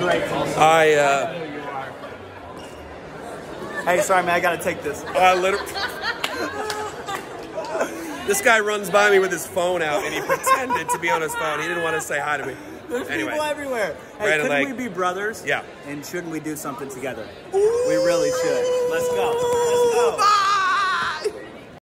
great. I, uh, Hey, sorry, man. I gotta take this. I literally. this guy runs by me with his phone out, and he pretended to be on his phone. He didn't want to say hi to me. There's Anyway. people everywhere. Hey, Brandon couldn't we be brothers? Yeah. And shouldn't we do something together? We really should.